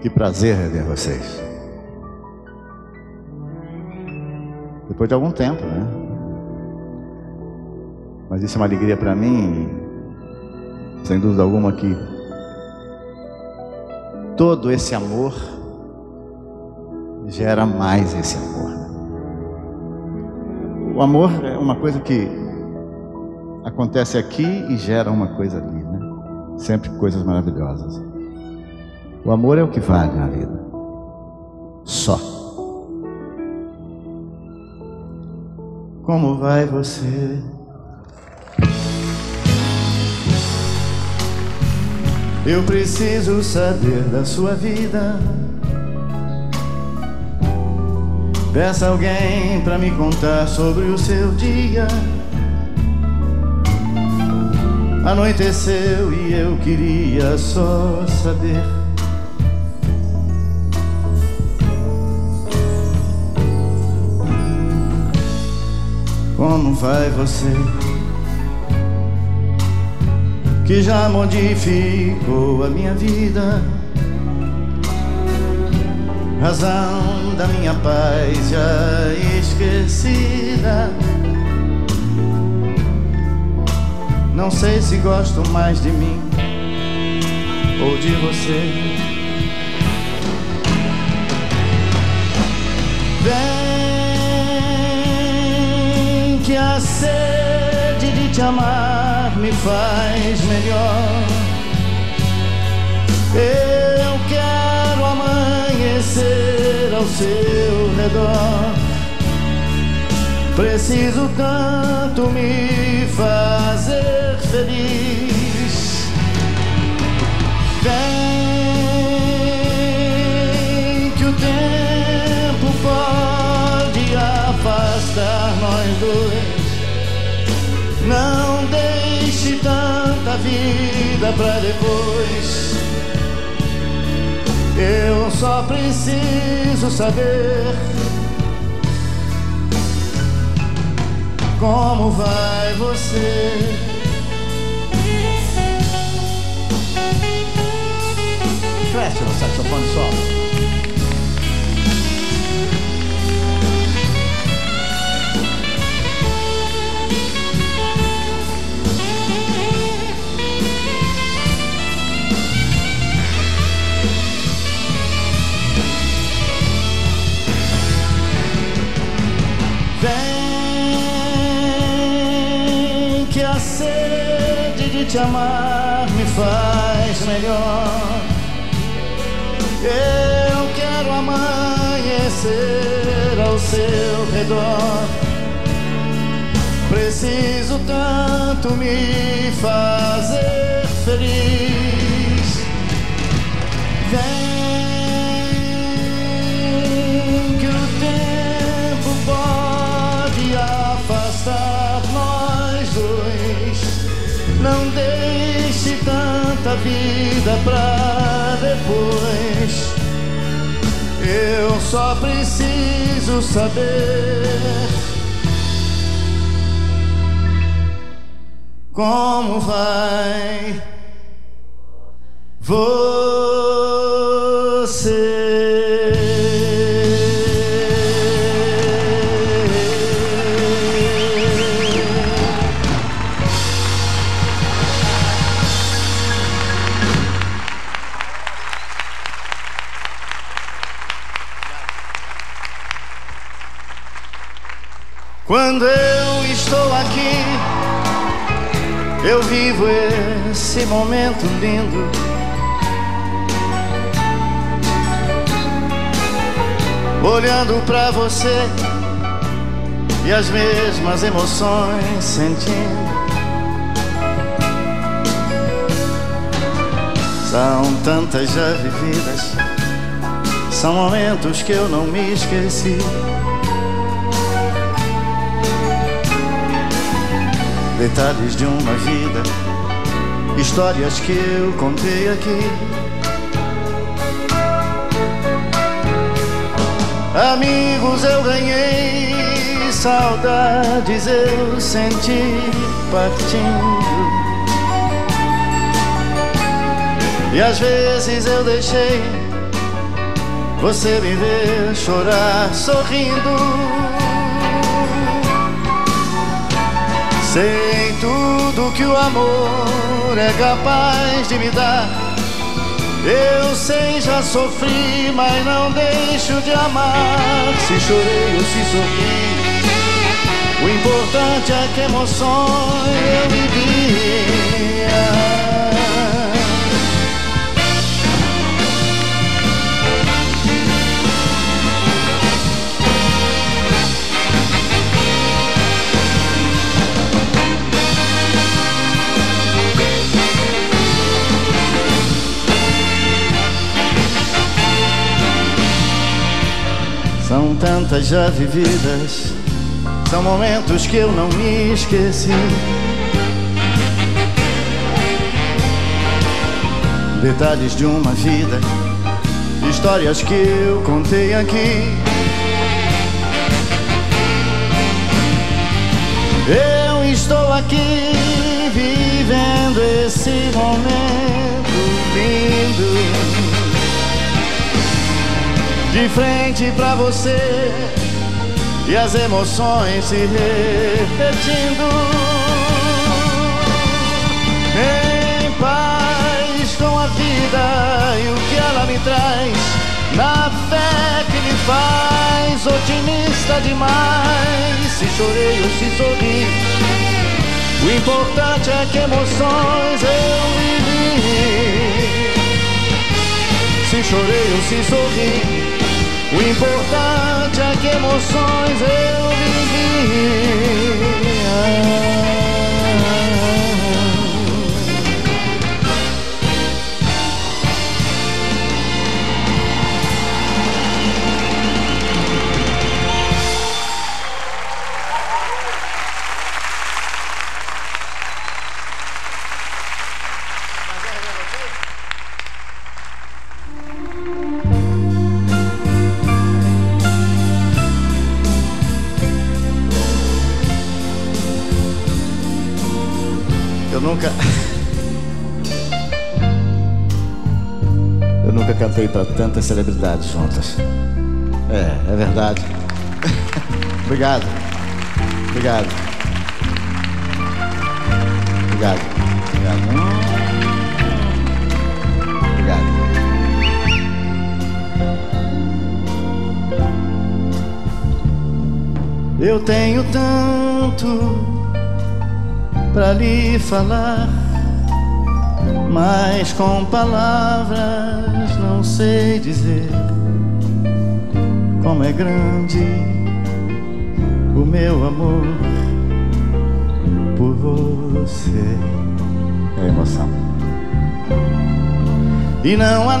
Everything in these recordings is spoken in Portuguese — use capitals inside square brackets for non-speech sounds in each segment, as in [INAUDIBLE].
Que prazer rever vocês. Depois de algum tempo, né? Mas isso é uma alegria para mim, sem dúvida alguma que todo esse amor gera mais esse amor. O amor é uma coisa que acontece aqui e gera uma coisa ali, né? Sempre coisas maravilhosas. O amor é o que vale na vida. Só. Como vai você? Eu preciso saber da sua vida. Peça alguém para me contar sobre o seu dia. Anoiteceu e eu queria só saber. Como vai você? Que já modificou a minha vida. Razão da minha paz já esquecida. Não sei se gosto mais de mim ou de você. Que a sede de te amar me faz melhor. Eu quero amanhecer ao seu redor. Preciso tanto me fazer feliz. Vida pra depois. Eu só preciso saber como vai você. Cresce no saxofone solo. Te amar me faz melhor. Eu quero amanhecer ao seu redor. Preciso tanto me fazer feliz. Não deixe tanta vida pra depois. Eu só preciso saber como vai você. Quando eu estou aqui, eu vivo esse momento lindo. Olhando pra você e as mesmas emoções sentindo. São tantas já vividas, são momentos que eu não me esqueci. Detalhes de uma vida, histórias que eu contei aqui. Amigos eu ganhei, saudades eu senti partindo. E às vezes eu deixei você me vê chorar sorrindo. Sei tudo que o amor é capaz de me dar. Eu sei, já sofri, mas não deixo de amar. Se chorei ou se sorri, o importante é que emoções eu vivia. Tantas já vividas, são momentos que eu não me esqueci. Detalhes de uma vida, histórias que eu contei aqui. Eu estou aqui vivendo esse momento lindo de frente pra você e as emoções se repetindo. Em paz com a vida e o que ela me traz, na fé que me faz otimista demais. Se chorei ou se sorri, o importante é que emoções eu vivi. Se chorei ou se sorri o importante é que emoções eu para tantas celebridades juntas. É, é verdade. [LAUGHS] Obrigado. Obrigado. Obrigado. Obrigado. Obrigado. Eu tenho tanto para lhe falar, mas com palavras não sei dizer como é grande o meu amor por você. É emoção. E não há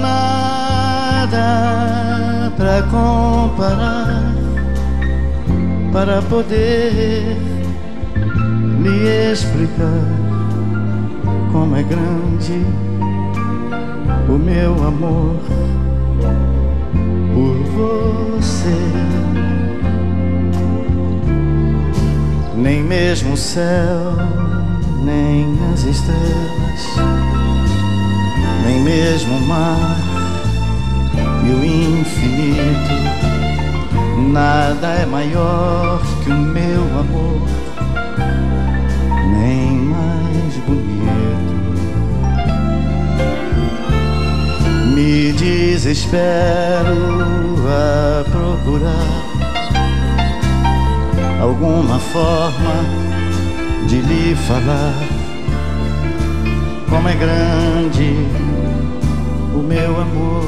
nada para comparar para poder lhe explicar como é grande o meu amor por você. Nem mesmo o céu, nem as estrelas, nem mesmo o mar e o infinito, nada é maior que o meu amor nem mais bonito. Desespero a procurar alguma forma de lhe falar como é grande o meu amor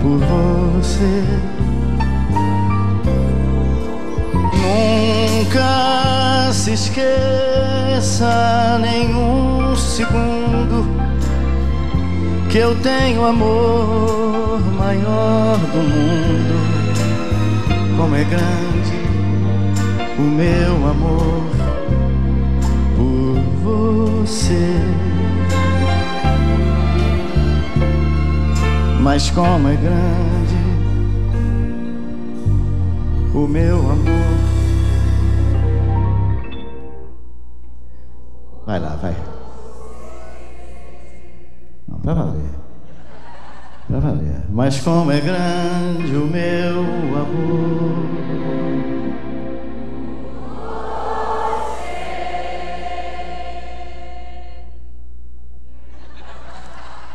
por você. Nunca se esqueça nenhum segundo que eu tenho amor maior do mundo. Como é grande o meu amor por você. Mas como é grande o meu amor. Vai lá, vai. Pra valer. Pra valer. Mas como é grande o meu amor.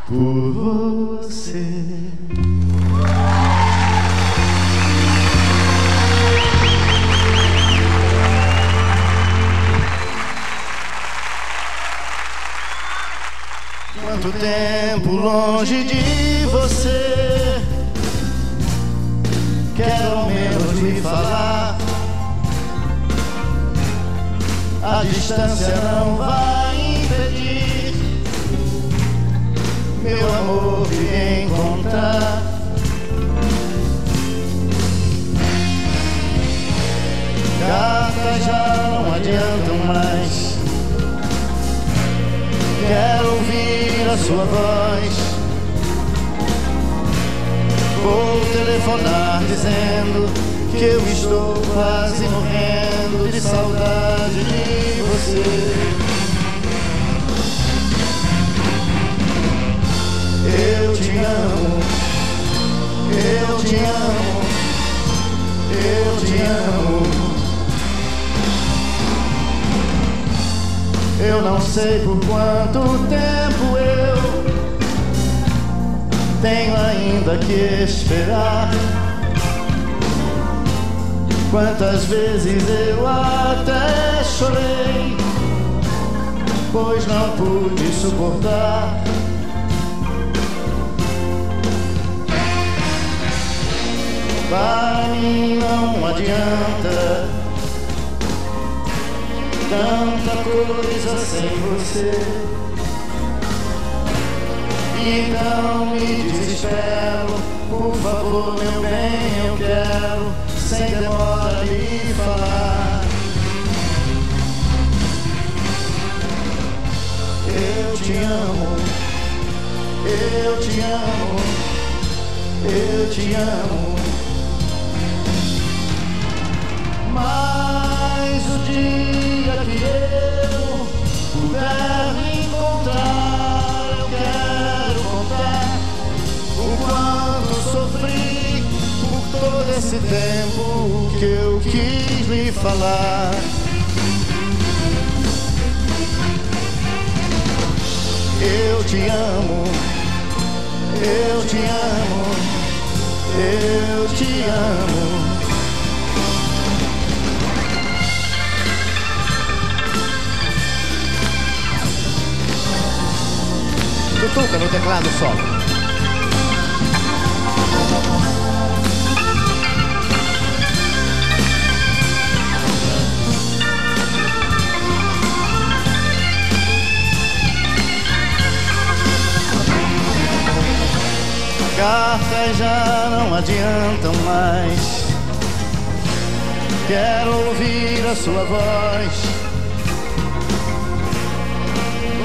Por você. Longe de você. Quero ao menos lhe falar. A distância não vai impedir Meu amor de encontrar. Cartas já não adiantam mais. Quero ouvir a sua voz. Telefonar dizendo que eu estou quase morrendo de saudade de você. Eu te amo, eu te amo, eu te amo. Eu não sei por quanto tempo eu tenho ainda que esperar. Quantas vezes eu até chorei, pois não pude suportar. Para mim não adianta tanta coisa sem você. Então me desespero, por favor, meu bem, eu quero, sem demora, lhe falar. Eu te amo, eu te amo, eu te amo. Mas o dia que eu puder esse tempo que eu quis lhe falar. Eu te amo, eu te amo, eu te amo. Tutuca no teclado solo. Cartas já não adiantam mais. Quero ouvir a sua voz.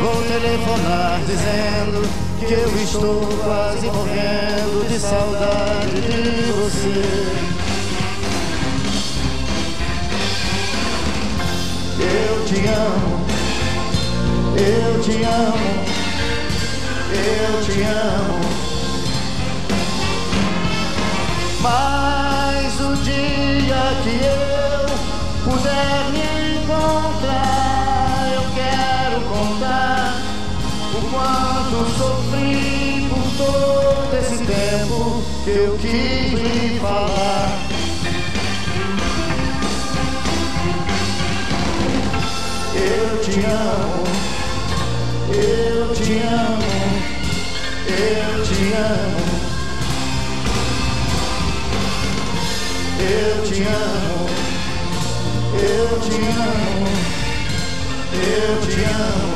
Vou telefonar dizendo que eu estou quase morrendo de saudade de você. Eu te amo, eu te amo, eu te amo. Mas o dia que eu puder me encontrar, eu quero contar o quanto sofri por todo esse tempo que eu quis lhe falar. Eu te amo, eu te amo, eu te amo. Te amo, eu te amo, eu te amo.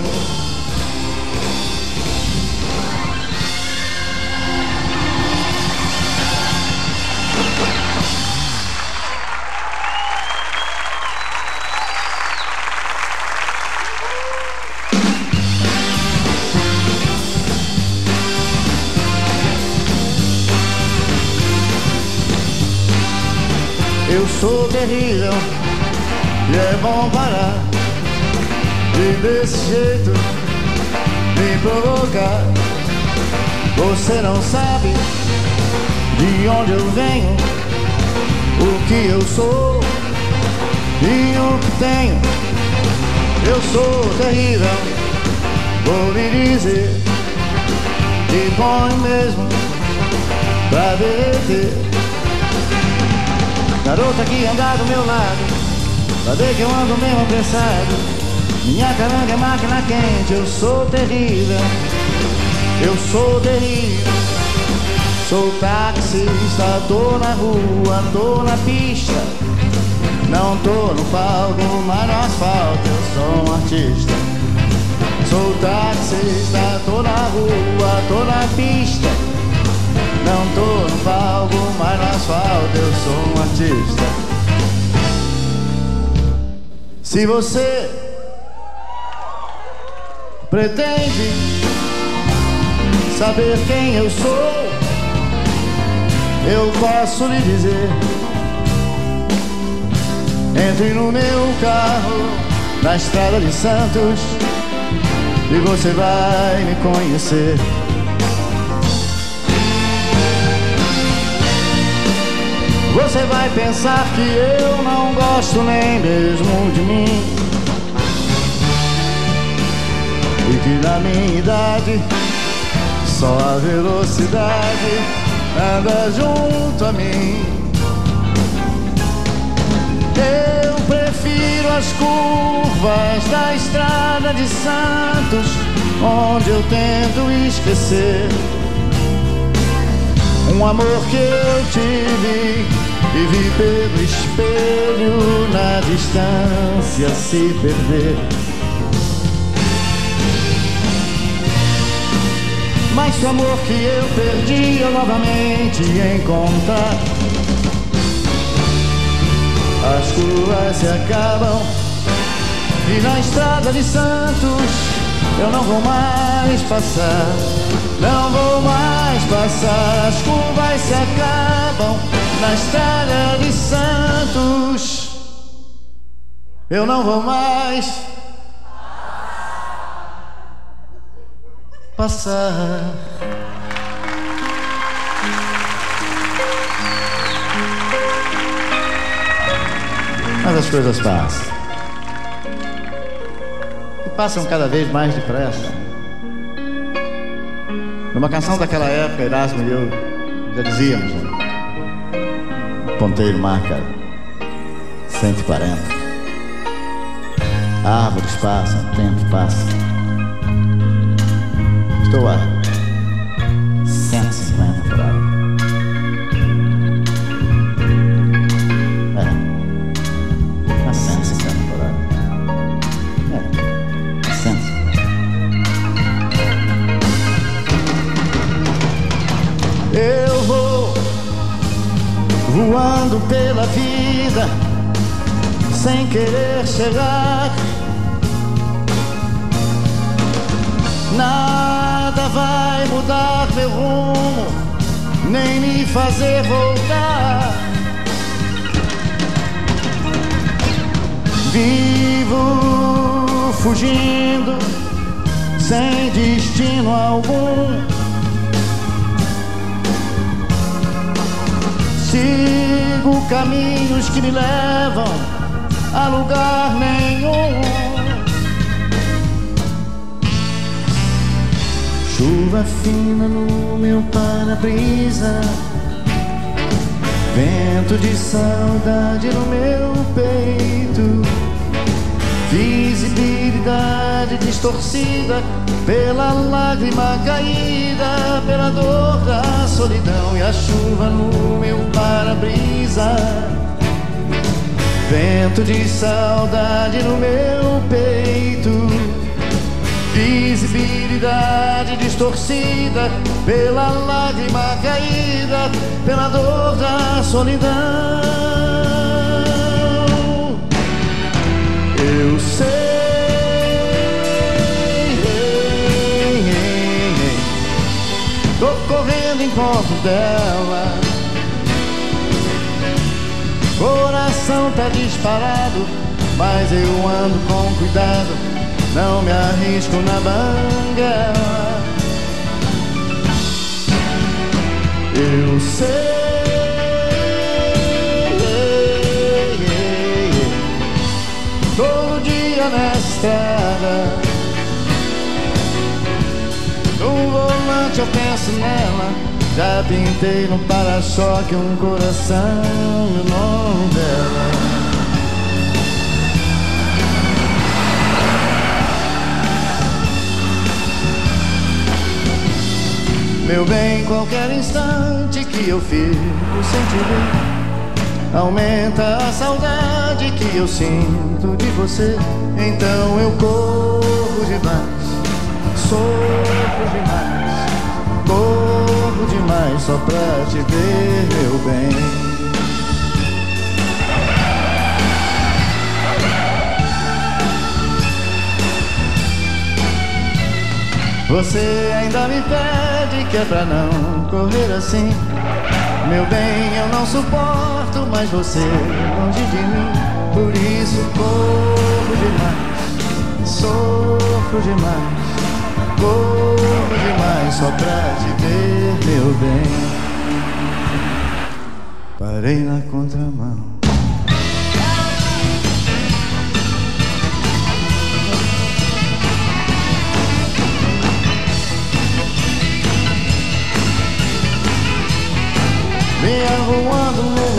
Eu sou terrível e é bom parar de desse jeito me provocar. Você não sabe de onde eu venho, o que eu sou e o que tenho. Eu sou terrível, vou lhe dizer, e põe mesmo pra derreter. Garota que anda do meu lado, pra ver que eu ando mesmo apressado. Minha caranga é máquina quente, eu sou terrível, eu sou terrível. Sou taxista, tô na rua, tô na pista. Não tô no palco, mas no asfalto eu sou um artista. Sou taxista, tô na rua, tô na pista. Não tô no palco, mas no asfalto eu sou um artista. Se você pretende saber quem eu sou, eu posso lhe dizer. Entre no meu carro na estrada de Santos e você vai me conhecer. Você vai pensar que eu não gosto nem mesmo de mim. E que na minha idade só a velocidade anda junto a mim. Eu prefiro as curvas da estrada de Santos, onde eu tento esquecer um amor que eu tive e vi pelo espelho na distância se perder. Mas o amor que eu perdi eu novamente encontrar. As curvas se acabam e na estrada de Santos eu não vou mais passar. Não vou mais passar, as curvas se acabam na estrada de Santos. Eu não vou mais passar. Mas as coisas passam. Passam cada vez mais depressa. Numa canção daquela época, Erasmo e eu já dizíamos, né? o ponteiro marca 140. Árvores passam, tempo passa. Estou a voando pela vida sem querer chegar. Nada vai mudar meu rumo, nem me fazer voltar. Vivo fugindo sem destino algum. Sigo caminhos que me levam a lugar nenhum. Chuva fina no meu para-brisa, vento de saudade no meu peito, visibilidade distorcida pela lágrima caída, pela dor da solidão e a chuva no meu para-brisa. Vento de saudade no meu peito, visibilidade distorcida pela lágrima caída, pela dor da solidão. Eu sei. conto dela. Coração tá disparado, mas eu ando com cuidado, não me arrisco na banguela. Eu sei. Todo dia nessa estrada No volante eu penso nela já pintei no para-choque um coração e o nome dela. Meu bem, qualquer instante que eu fico sem te ver Aumenta a saudade que eu sinto de você Então eu corro demais, sofro demais Corro demais só pra te ver, meu bem. Você ainda me pede que é pra não correr assim. Meu bem, eu não suporto mais você longe de mim. Por isso corro demais, sofro demais Corro demais só pra te ver, meu bem. Parei na contramão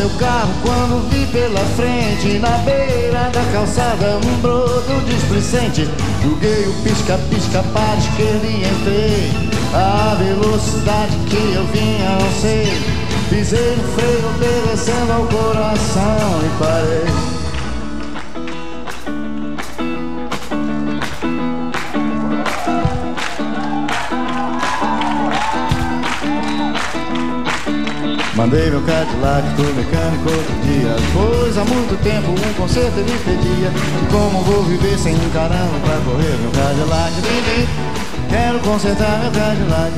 meu carro quando vi pela frente Na beira da calçada um broto displicente. Joguei o pisca-pisca para a esquerda e entrei. A velocidade que eu vinha não sei. Pisei no freio obedecendo ao coração e parei Mandei meu Cadillac pro mecânico outro dia. Pois há muito tempo um conserto ele pedia. Como vou viver sem um caramba pra correr? Meu Cadillac baby. Quero consertar meu Cadillac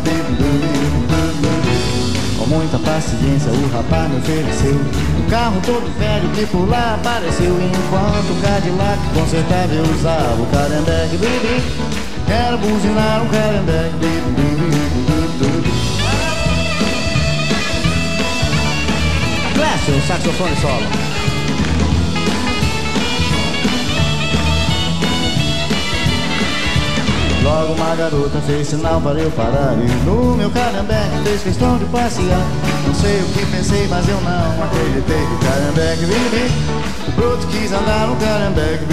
Com muita paciência o rapaz me ofereceu. Um carro todo velho que por lá apareceu. Enquanto o Cadillac consertava eu usava o Callenberg baby. Quero buzinar um Callenberg baby Clécio, saxofone solo. Logo uma garota fez sinal para eu parar E no meu carambeque fez questão de passear. Não sei o que pensei, mas eu não acreditei. Que o carambeque vive O broto quis andar no carambeque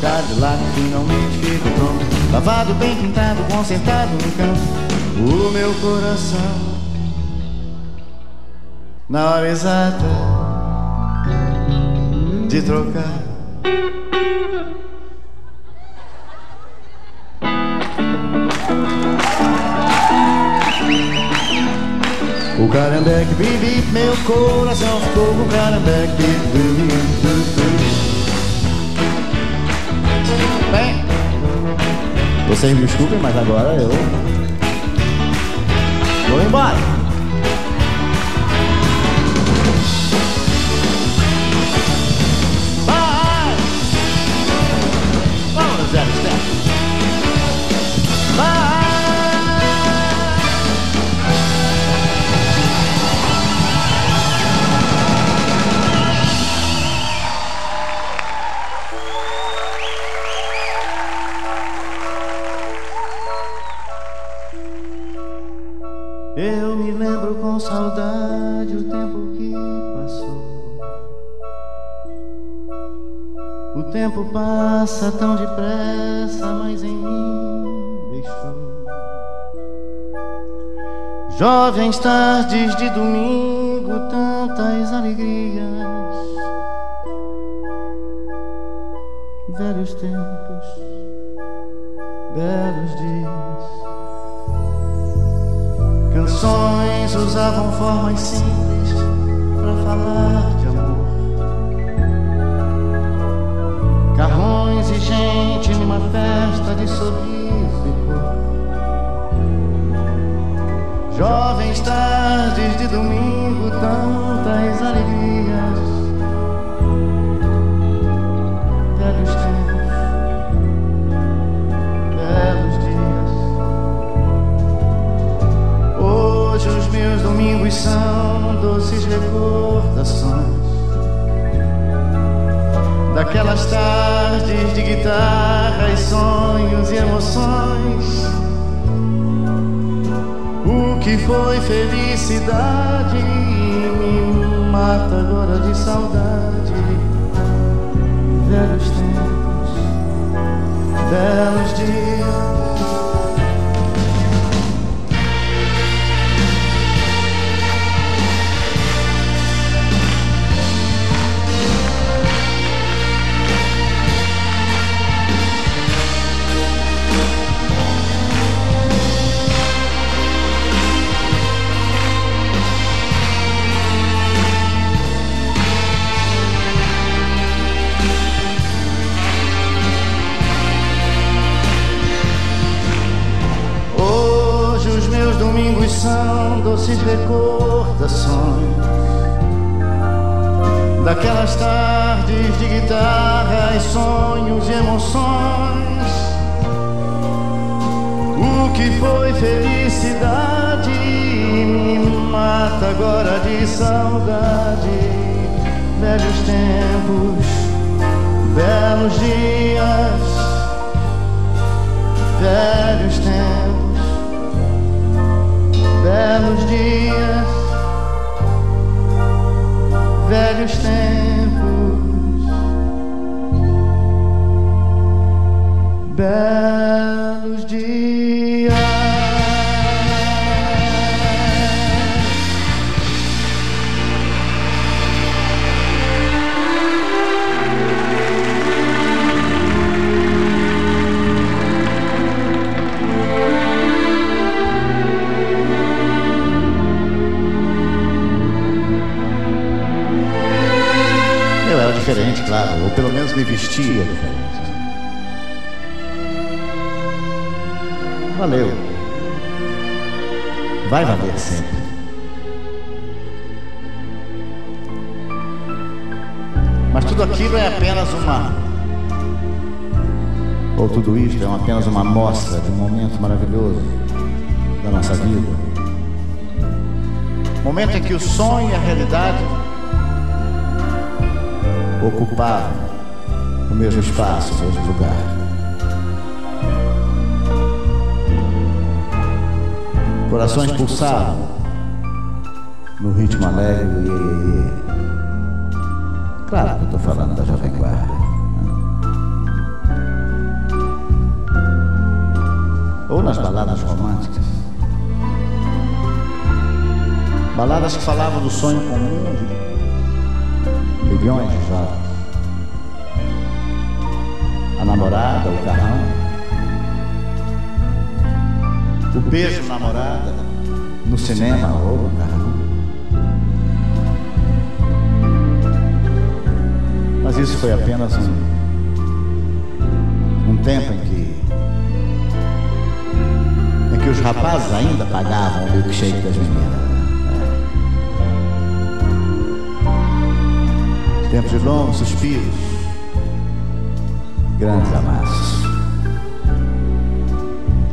Cadillac finalmente ficou pronto. Lavado, bem pintado, consertado no canto. O meu coração na hora exata de trocar. O carambeque vive, meu coração ficou com o carambeque Bem, vocês me desculpem, mas agora eu vou embora. Eu me lembro com saudade o tempo que passou. O tempo passa tão depressa, mas em mim deixou. Jovens tardes de domingo, tantas alegrias. Velhos tempos, belos dias. Usavam formas simples para falar de amor. Carrões e gente numa festa de sorriso e cor. Jovens tardes de domingo, tantas alegrias. São doces recordações Daquelas tardes de guitarra e sonhos e emoções que foi felicidade me mata agora de saudade. Velhos tempos, belos dias. Mas tudo aquilo é apenas uma. Ou tudo isto é apenas uma amostra de um momento maravilhoso da nossa vida. Momento em que o sonho e a realidade ocupavam o mesmo espaço, o mesmo lugar. Corações pulsavam no ritmo alegre do iê, iê, iê. Claro que estou falando da Jovem Guarda. Ou nas baladas românticas. Baladas que falavam do sonho comum de milhões de jovens. A namorada, o carrão. O beijo na namorada no cinema ou no carrão. Mas isso foi apenas um, um tempo em que em que os rapazes ainda pagavam o milkshake das meninas. Tempos de longos suspiros, grandes amassos.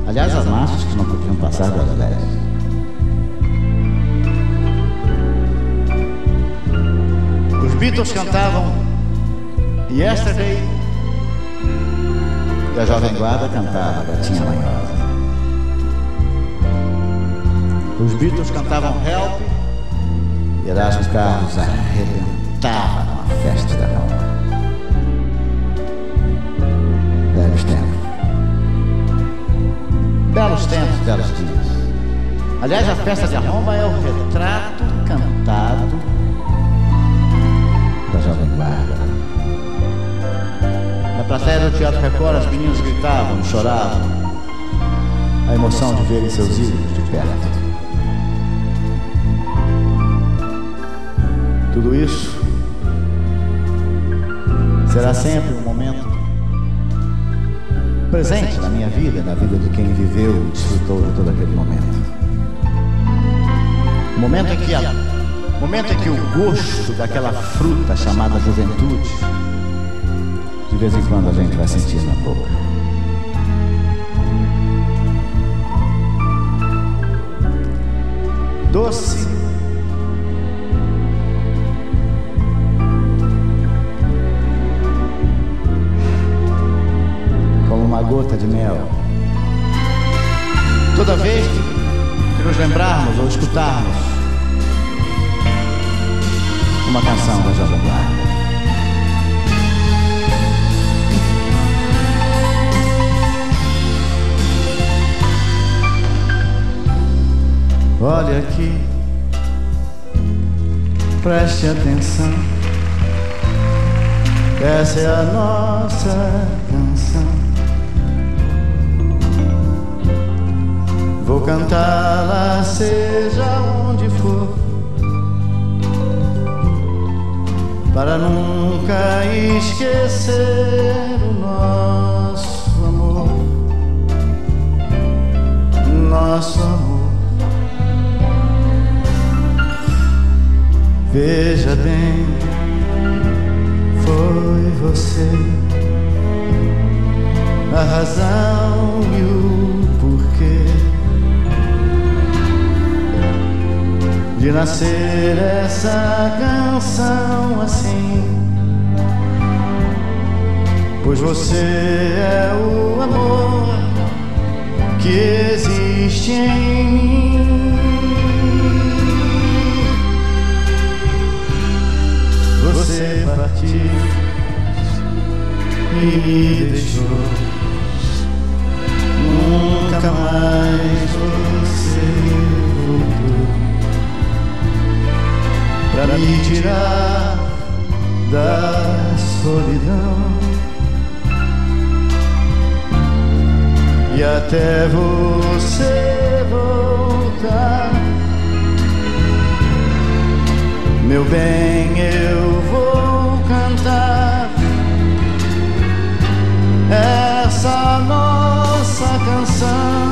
Aliás, amassos que não podiam passar das. Os Beatles cantavam Yesterday e a Jovem Guarda cantava Gatinha Manhosa. Os Beatles cantavam Help e Erasmo Carlos arrebentava numa festa da Roma. Velhos tempos. Belos tempos, belos dias. Aliás, a festa de Roma é o retrato cantado da Jovem Guarda. Na plateia do Teatro Record, as meninas gritavam choravam. A emoção de verem seus ídolos de perto. Tudo isso será sempre um momento presente na minha vida, na vida de quem viveu e desfrutou de todo aquele momento. O momento em que a, momento em que o gosto daquela fruta chamada juventude, de vez em quando a gente vai sentir na boca. Doce como uma gota de mel. Toda vez que nos lembrarmos ou escutarmos uma canção da Jovem Guarda. Olha aqui, preste atenção. Essa é a nossa canção. Vou cantá-la, seja onde for, para nunca esquecer o nosso amor, nosso amor. Veja bem, foi você a razão e o porquê de nascer essa canção assim. Pois você é o amor que existe em mim. Você partiu e me deixou. Nunca mais você voltou para me tirar da solidão. E até você voltar, meu bem, eu essa nossa canção.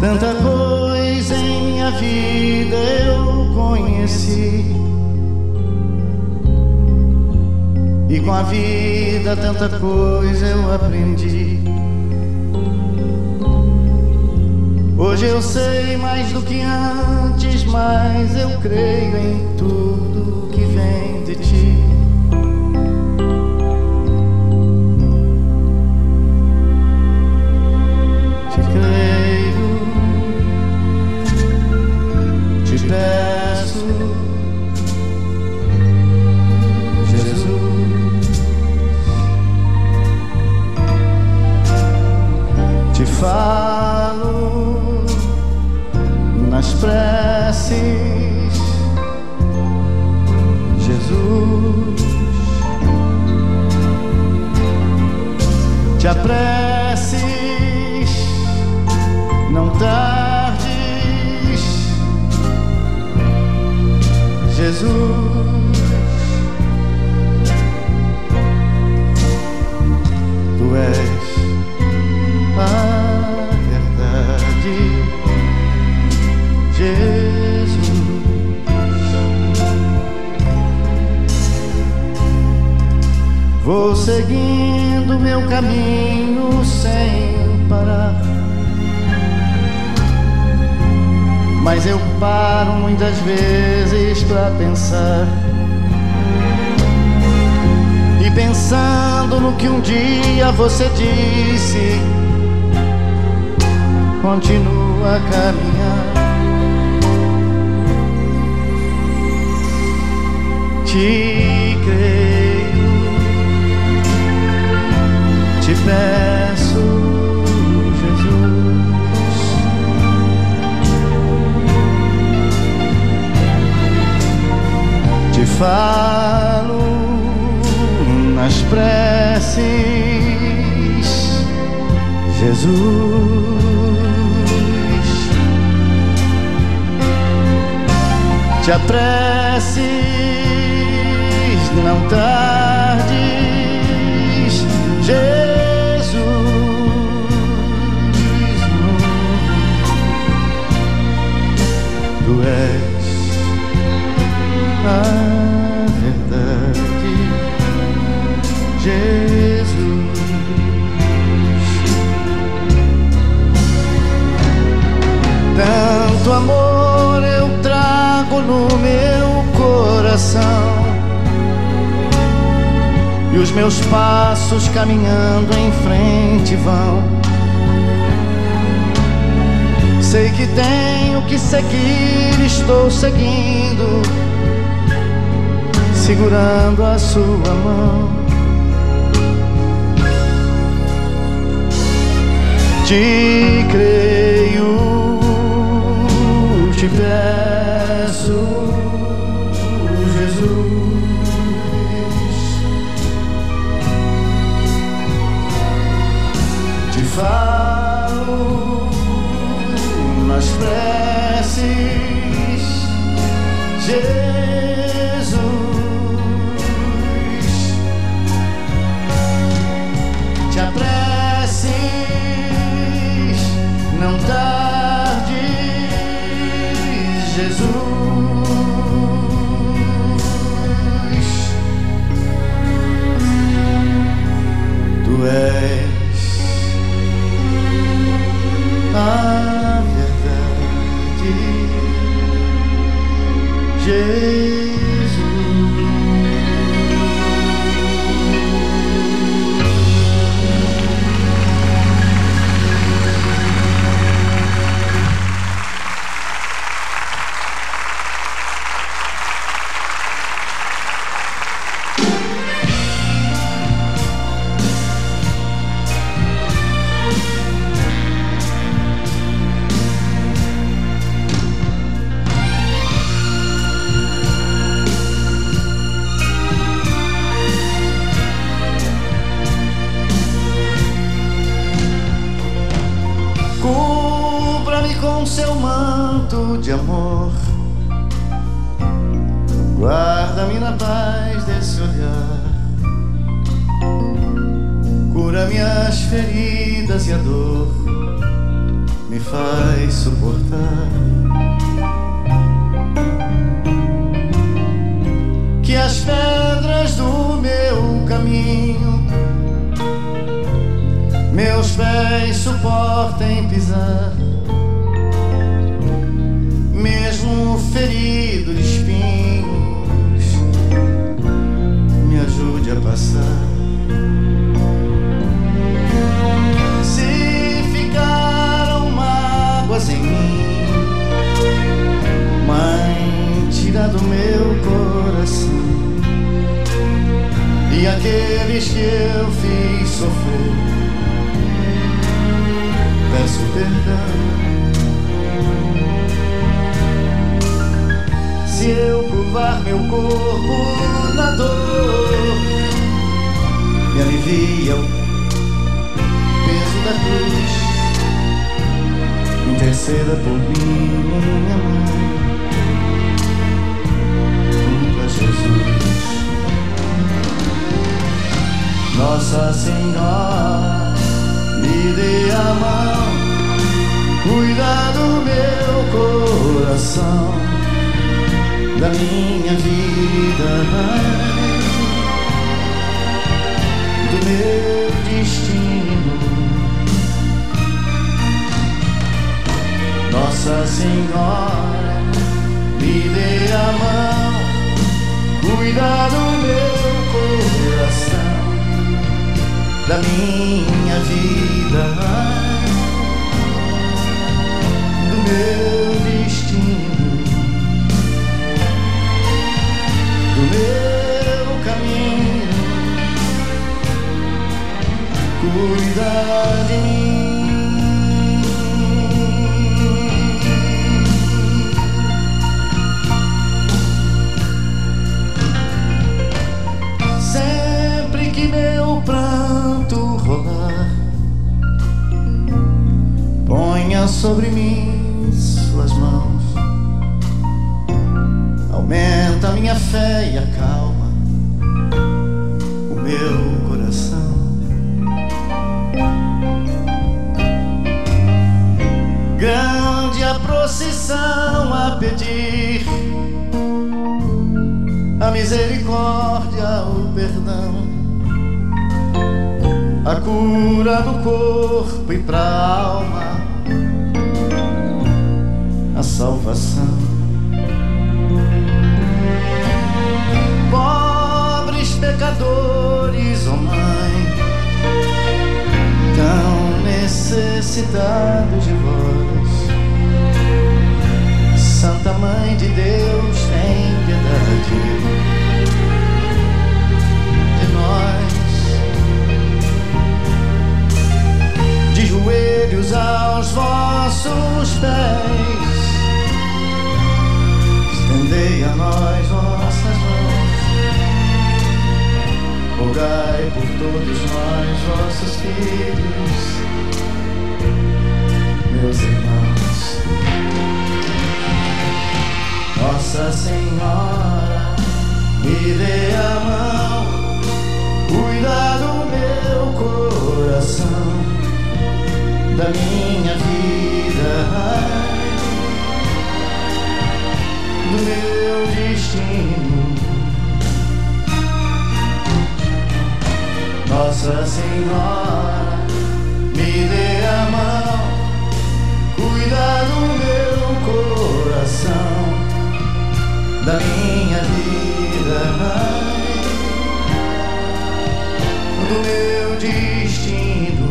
Tanta coisa em minha vida eu conheci. E com a vida tanta coisa eu aprendi. Hoje eu sei mais do que antes, mas eu creio em tudo que vem de ti. Te creio, te peço, Jesus, te falo nas preces, Jesus, te apresses, não tardes, Jesus. Tu és Vou seguindo meu caminho sem parar. Mas eu paro muitas vezes pra pensar. E pensando no que um dia você disse, continua a caminhar. Te peço, Jesus. Te falo nas preces, Jesus. Te apresses, não tardes, Jesus. A verdade, Jesus. Tanto amor eu trago no meu coração e os meus passos caminhando em frente vão. Sei que tenho que seguir, estou seguindo, segurando a sua mão. Te creio, te peço, Jesus. Te falo nas preces, Jesus. Jesus. Meus pés suportem pisar, mesmo ferido de espinhos, me ajude a passar. Se ficaram mágoas em mim, mãe, tira do meu coração. E aqueles que eu fiz sofrer peço perdão. Se eu curvar meu corpo na dor, me alivia o peso da cruz. Interceda por mim, minha mãe, junto a Jesus. Nossa Senhora me dê a mão, cuida do meu coração, da minha vida, do meu destino. Nossa Senhora, me dê a mão, cuida do meu da minha vida, do meu destino, do meu caminho, cuida de mim. Sobre mim suas mãos, aumenta minha fé e acalma o meu coração. Grande a procissão a pedir a misericórdia, o perdão, a cura do corpo e pra alma, salvação. Pobres pecadores, oh Mãe, tão necessitados de vós. Santa Mãe de Deus, tem piedade de nós. De joelhos aos vossos pés estendei a nós vossas mãos. Rogai por todos nós, vossos filhos, meus irmãos. Nossa Senhora, me dê a mão, cuida do meu coração, da minha vida, do meu destino. Nossa Senhora, me dê a mão, cuida do meu coração da minha vida, do meu destino,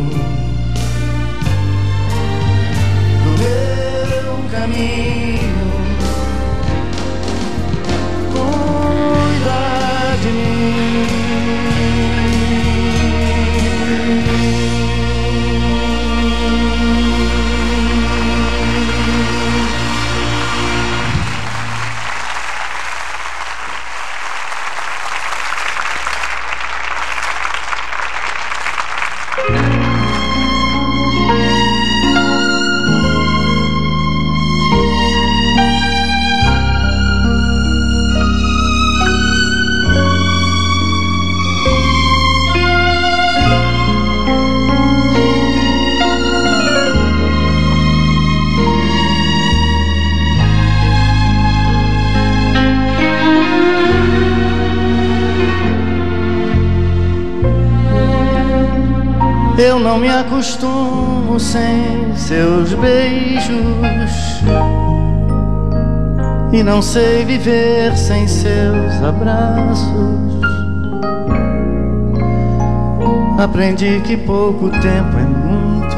do meu caminho. Cuida não me acostumo sem seus beijos. E não sei viver sem seus abraços. Aprendi que pouco tempo é muito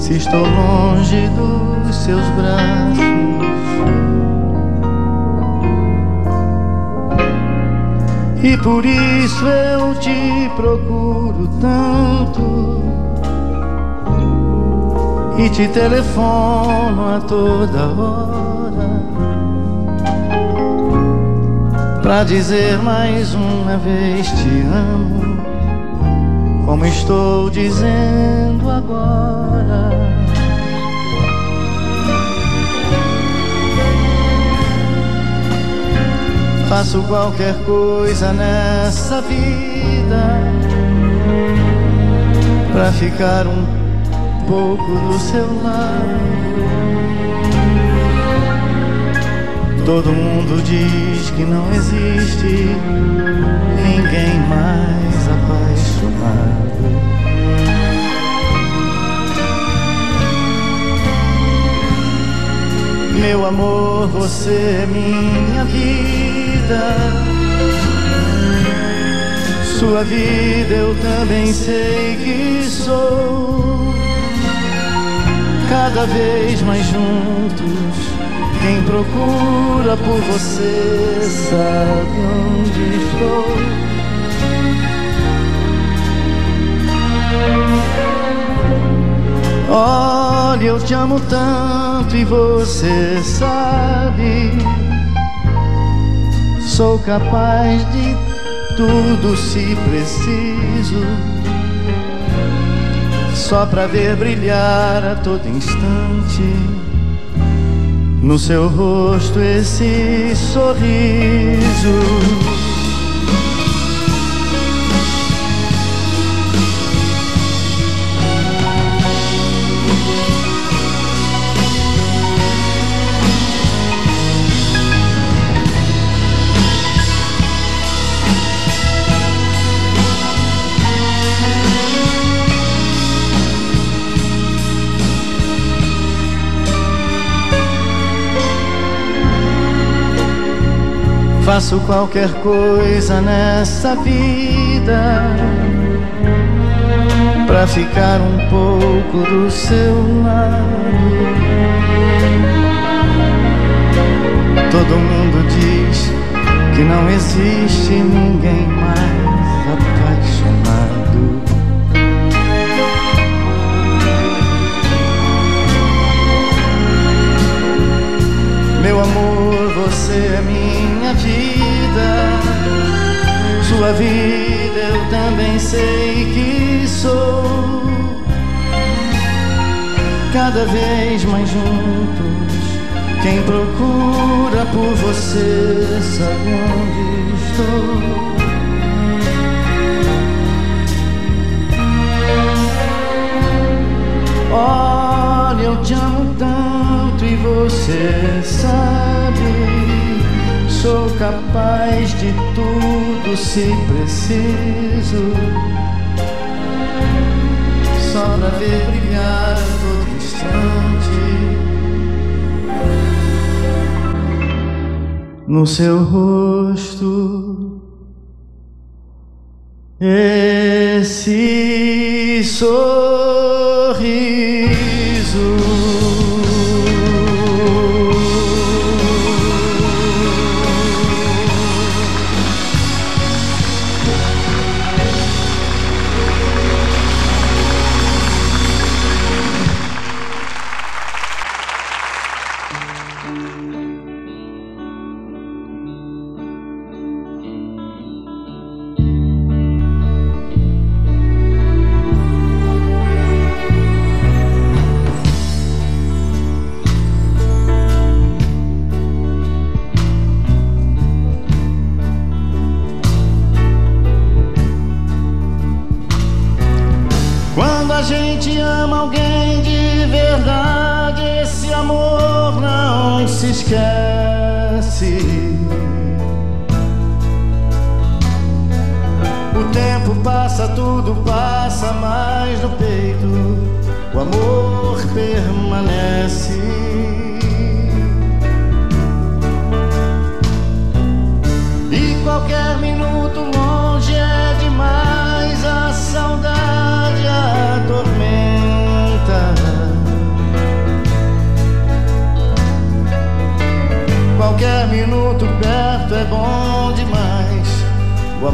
Se estou longe dos seus braços E por isso eu te procuro tanto. E te telefono a toda hora. Pra dizer mais uma vez te amo Como estou dizendo agora Faço qualquer coisa nessa vida Pra ficar um pouco do seu lado. Todo mundo diz que não existe ninguém mais apaixonado. Meu amor, você é minha vida. Sua vida eu também sei que sou. Cada vez mais juntos, quem procura por você sabe onde estou. Olha, eu te amo tanto e você sabe. Sou capaz de tudo se preciso. Só pra ver brilhar a todo instante no seu rosto esse sorriso. Faço qualquer coisa nessa vida pra ficar um pouco do seu lado. Todo mundo diz que não existe ninguém mais apaixonado. Meu amor, você é minha vida. Sua vida eu também sei que sou. Cada vez mais juntos, quem procura por você sabe onde estou. Olha, eu te amo tanto e você sabe. Sou capaz de tudo se preciso. Só pra ver brilhar a todo instante. No seu rosto, esse sorriso.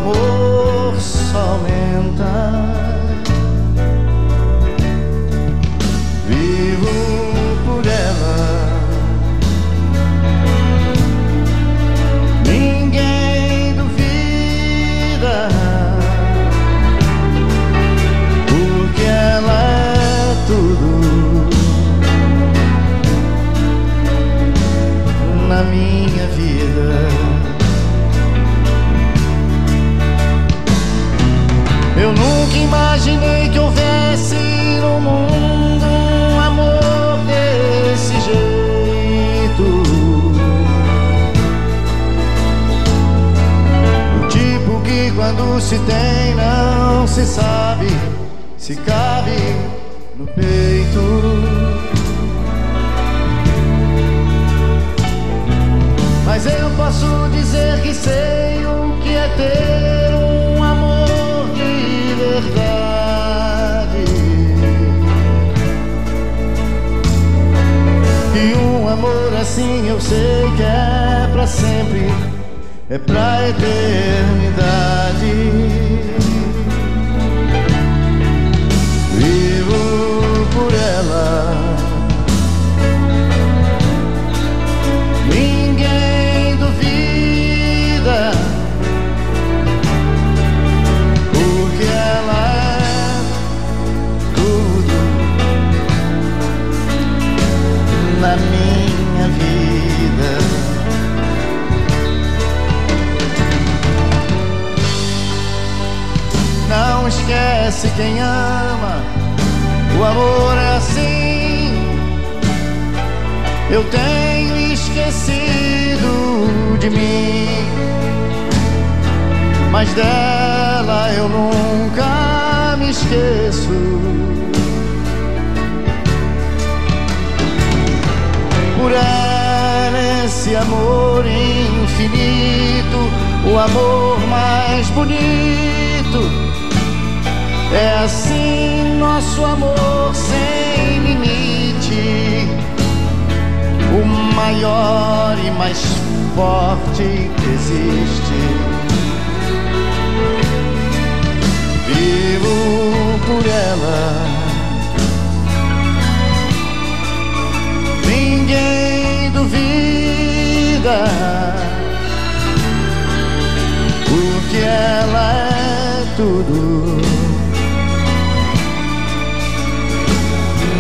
Amor só aumenta. Se sabe se cabe no peito. Mas eu posso dizer que sei o que é ter um amor de verdade. E um amor assim eu sei que é pra sempre, é pra eternidade. Bonito. É assim nosso amor sem limite, o maior e mais forte que existe. Tudo.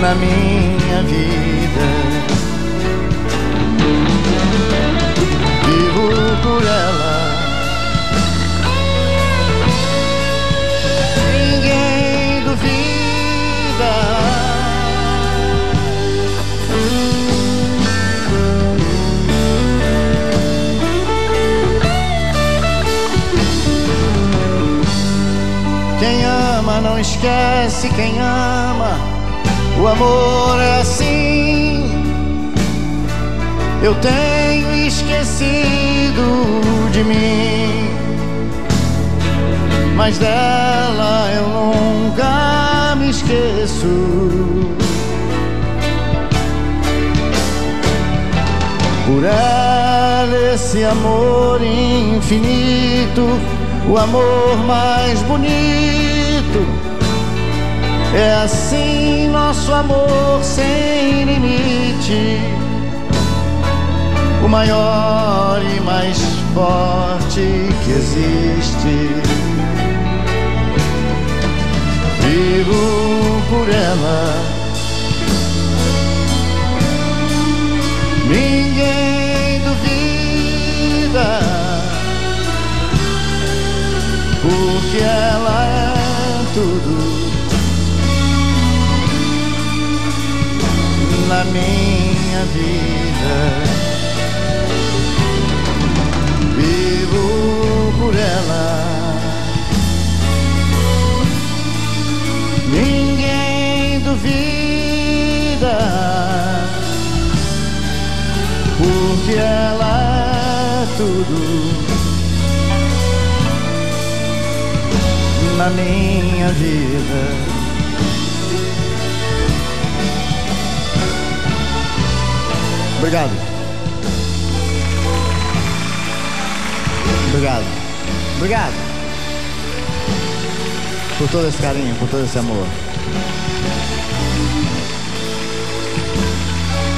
na minha vida. Vivo por ela. Quem ama não esquece quem ama. O amor é assim. Eu tenho esquecido de mim, mas dela eu nunca me esqueço. Por ela esse amor infinito, o amor mais bonito é assim nosso amor sem limite, o maior e mais forte que existe. Vivo por ela. Ninguém duvida, porque ela é tudo. na minha vida. Vivo por ela. Ninguém duvida, porque ela é tudo na minha vida. Obrigado. Obrigado. Obrigado. Por todo esse carinho, por todo esse amor.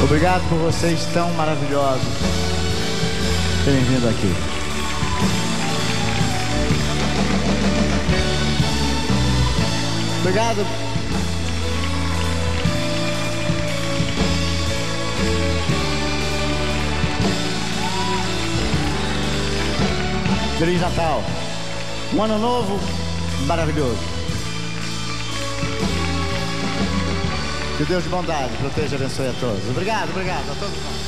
Obrigado por vocês tão maravilhosos terem vindo aqui. Obrigado Feliz Natal. Um ano novo maravilhoso. Que Deus de bondade proteja e abençoe a todos. Obrigado, obrigado a todos.